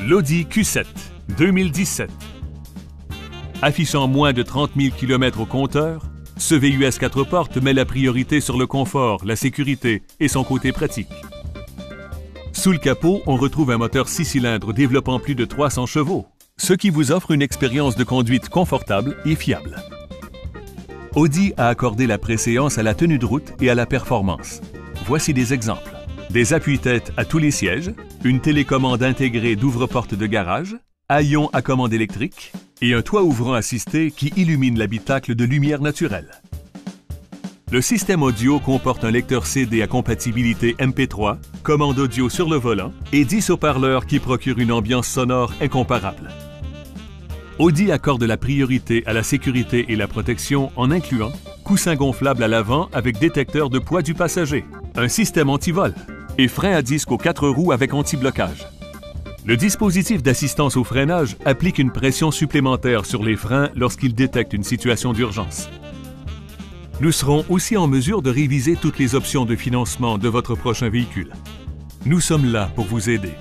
L'Audi Q7 2017. Affichant moins de 30 000 km au compteur, ce VUS 4 portes met la priorité sur le confort, la sécurité et son côté pratique. Sous le capot, on retrouve un moteur 6 cylindres développant plus de 300 chevaux, ce qui vous offre une expérience de conduite confortable et fiable. Audi a accordé la préséance à la tenue de route et à la performance. Voici des exemples. Des appuis-têtes à tous les sièges, une télécommande intégrée d'ouvre-porte de garage, haillons à commande électrique et un toit ouvrant assisté qui illumine l'habitacle de lumière naturelle. Le système audio comporte un lecteur CD à compatibilité MP3, commande audio sur le volant et 10 haut-parleurs qui procurent une ambiance sonore incomparable. Audi accorde la priorité à la sécurité et la protection en incluant coussin gonflable à l'avant avec détecteur de poids du passager, un système anti-vol et frein à disque aux quatre roues avec anti-blocage. Le dispositif d'assistance au freinage applique une pression supplémentaire sur les freins lorsqu'il détecte une situation d'urgence. Nous serons aussi en mesure de réviser toutes les options de financement de votre prochain véhicule. Nous sommes là pour vous aider.